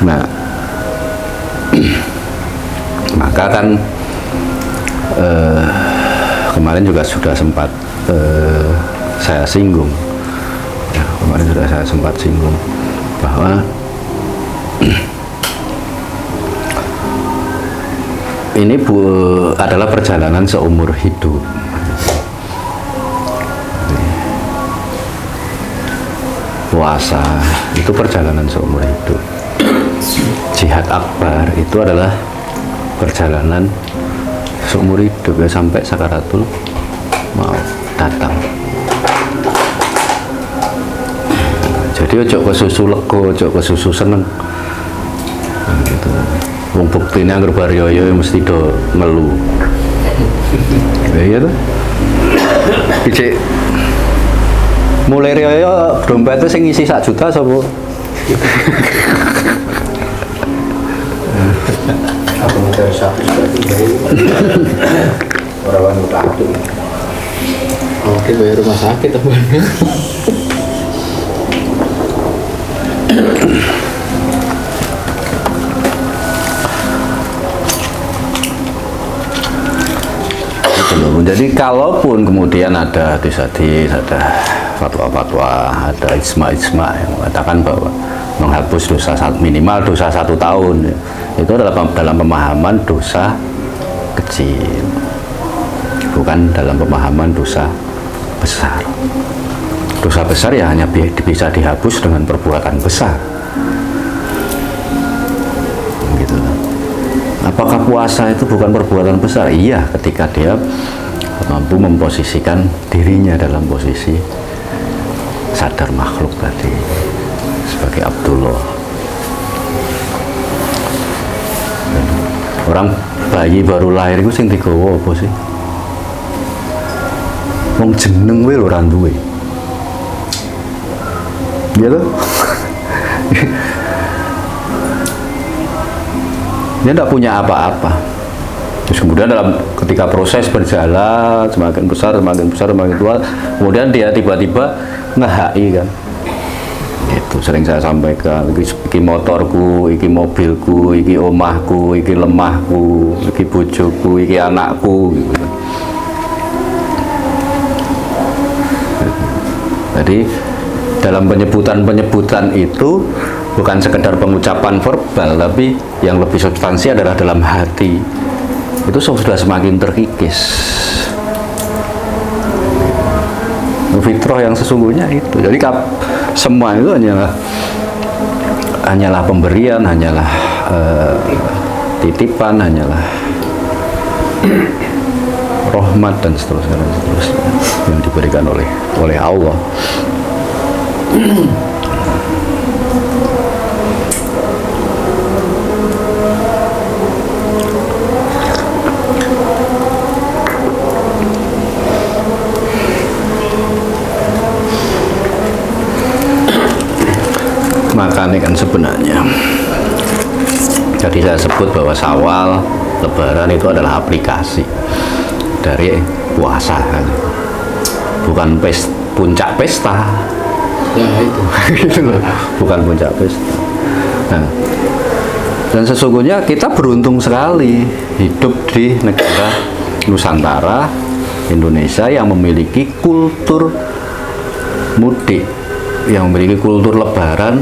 Nah, maka kan eh, kemarin juga sudah sempat eh, saya singgung, ya, kemarin sudah saya sempat singgung bahwa ini bu adalah perjalanan seumur hidup. Puasa itu perjalanan seumur hidup. Jihad akbar itu adalah perjalanan seumur hidup ya sampai sakaratul mau datang. Jadi ojo ke susu lego, ojo ke susu seneng. Nah, gitu. Wong buktine anggere bar yoyo mesti do melu. Ya iya tuh. Ijek mulai yoyo dompetnya sing ngisi sak juta sapa? Aku mau satu bayi. Orang. Oke, bayar rumah sakit teman. Jadi kalaupun kemudian ada hadis-hadis, ada fatwa-fatwa, ada ijma-ijma yang mengatakan bahwa menghapus dosa sat- minimal dosa satu tahun ya, itu adalah dalam pemahaman dosa kecil, bukan dalam pemahaman dosa besar. Dosa besar ya hanya bi- bisa dihapus dengan perbuatan besar. Gitu. Apakah puasa itu bukan perbuatan besar? Iya, ketika dia mampu memposisikan dirinya dalam posisi sadar makhluk tadi sebagai Abdullah. Orang bayi baru lahir itu sing digawa apa sih? Wong jeneng wae ora duwe. Iya tuh? dia tidak punya apa-apa terus kemudian dalam ketika proses berjalan semakin besar semakin besar semakin tua kemudian dia tiba-tiba ngehai kan? Itu sering saya sampaikan iki, iki motorku iki mobilku iki omahku iki lemahku iki bojoku iki anakku gitu. Jadi dalam penyebutan-penyebutan itu bukan sekedar pengucapan verbal tapi yang lebih substansi adalah dalam hati itu sudah semakin terkikis. Fitrah yang sesungguhnya itu. Jadi kap, semua itu hanyalah hanyalah pemberian hanyalah eh, titipan hanyalah rahmat dan seterusnya dan seterusnya yang diberikan oleh oleh Allah makanya kan sebenarnya jadi saya sebut bahwa sawal lebaran itu adalah aplikasi dari puasa kan. bukan pes, puncak pesta Ya itu. gitu loh bukan puncak pesta nah dan sesungguhnya kita beruntung sekali hidup di negara Nusantara Indonesia yang memiliki kultur mudik yang memiliki kultur lebaran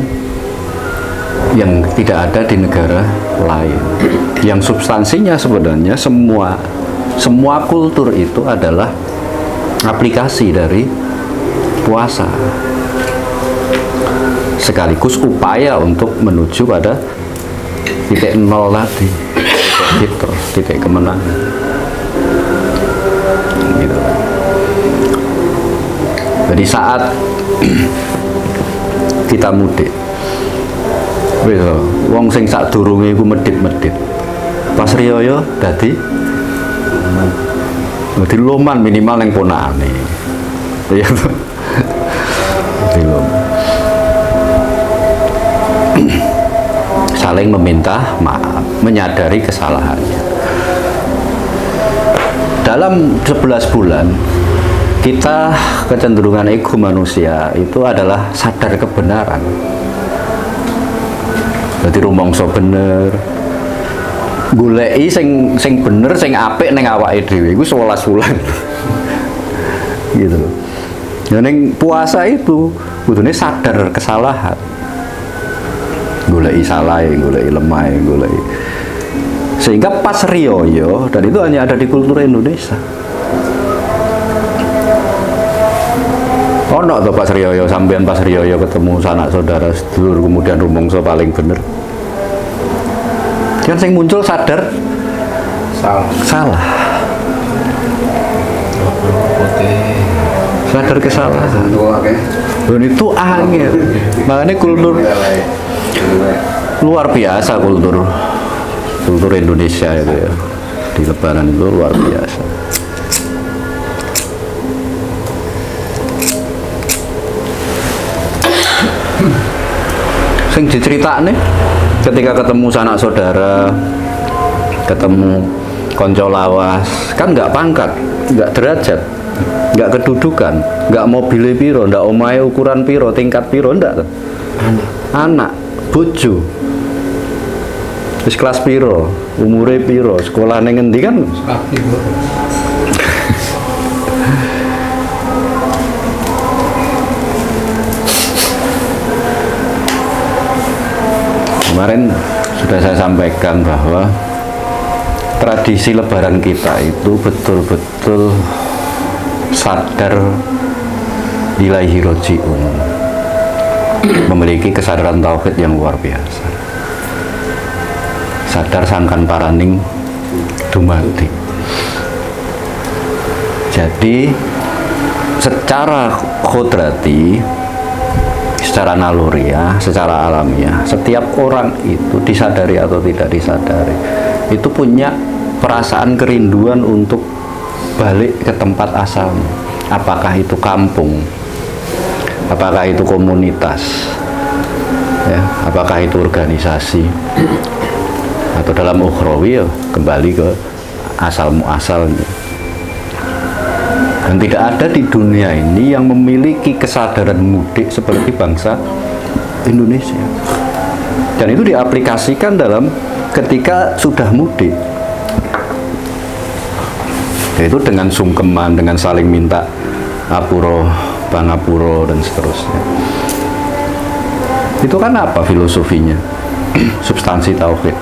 yang tidak ada di negara lain. Yang substansinya sebenarnya semua semua kultur itu adalah aplikasi dari puasa. Sekaligus upaya untuk menuju pada titik nol tadi titik fitrah, titik kemenangan. Gitu. Jadi saat kita mudik wis lho, wong sing sak durunge iku medit-medit pas riyaya dadi dadi loman minimal yang ponakane iya toh? Dadi saling meminta maaf, menyadari kesalahannya. Dalam 11 bulan, kita kecenderungan ego manusia itu adalah sadar kebenaran. Dadi rumangsa bener. Goleki sing sing bener sing apik ning awake dhewe iku 11 wulan. gitu loh. Ya ning puasa itu kudune sadar kesalahan. Goleki salah, goleki lemah, goleki sehingga pas riyoyo dan itu hanya ada di kultur Indonesia ono tuh pas riyoyo sampean pas riyoyo ketemu sanak saudara sedulur kemudian rumongso paling bener. Kan sing muncul sadar? Salah. Salah. Sadar kesalahan dan itu angin. Makanya kultur luar biasa kultur. Kultur Indonesia itu ya. Di Lebaran itu luar biasa sing diceritakne ketika ketemu sanak saudara ketemu konco lawas kan nggak pangkat nggak derajat nggak kedudukan nggak mobil piro nggak omahe ukuran piro tingkat piro ndak tuh anak bojo wis kelas piro umure piro sekolah ning endi kan Kemarin sudah saya sampaikan bahwa tradisi lebaran kita itu betul-betul sadar ilahi roji'un memiliki kesadaran tauhid yang luar biasa. Sadar sangkan paraning dumadi jadi secara kodrati secara naluriah, secara alamiah, setiap orang itu disadari atau tidak disadari, itu punya perasaan kerinduan untuk balik ke tempat asalnya. Apakah itu kampung, apakah itu komunitas, ya, apakah itu organisasi, atau dalam ukhrawi ya, kembali ke asal muasalnya. Dan tidak ada di dunia ini yang memiliki kesadaran mudik seperti bangsa Indonesia. Dan itu diaplikasikan dalam ketika sudah mudik. Yaitu dengan sungkeman, dengan saling minta apuro, pangapuro, dan seterusnya. Itu kan apa filosofinya? Substansi tauhid.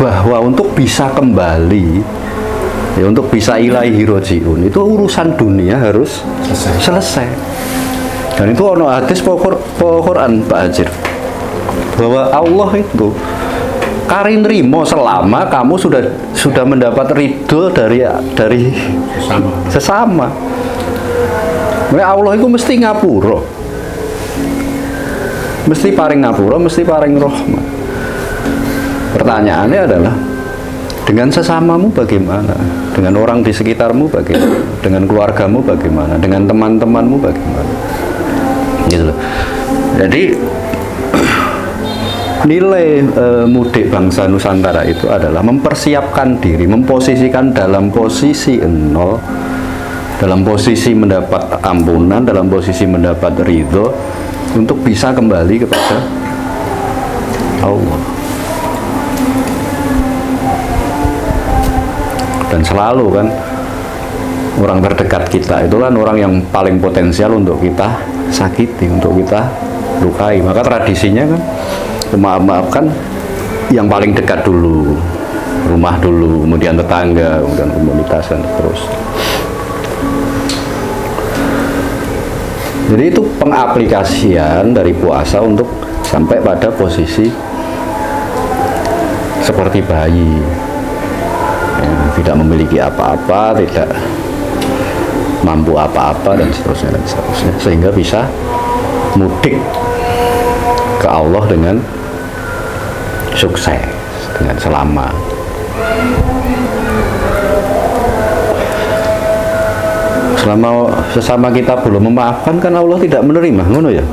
Bahwa untuk bisa kembali ya untuk bisa ilahi rojiun itu urusan dunia harus Selesai. selesai. Dan itu ono hadis pokor Quran Pak Hajir. Bahwa Allah itu karin rimo selama kamu sudah sudah mendapat ridho dari dari Sama. sesama. Nah, Allah itu mesti ngapura. Mesti paring ngapura mesti paring rahmat. Pertanyaannya adalah dengan sesamamu bagaimana? Dengan orang di sekitarmu bagaimana? Dengan keluargamu bagaimana? Dengan teman-temanmu bagaimana? Gitu loh. Jadi nilai eh, mudik bangsa Nusantara itu adalah mempersiapkan diri memposisikan dalam posisi nol dalam posisi mendapat ampunan dalam posisi mendapat ridho untuk bisa kembali kepada Allah dan selalu kan orang terdekat kita itu kan orang yang paling potensial untuk kita sakiti, untuk kita lukai. Maka tradisinya kan memaaf-maafkan yang paling dekat dulu, rumah dulu, kemudian tetangga, kemudian komunitas dan terus. Jadi itu pengaplikasian dari puasa untuk sampai pada posisi seperti bayi tidak memiliki apa-apa, tidak mampu apa-apa dan seterusnya dan seterusnya sehingga bisa mudik ke Allah dengan sukses dengan selamat. Selama sesama kita belum memaafkan kan Allah tidak menerima, ngono ya.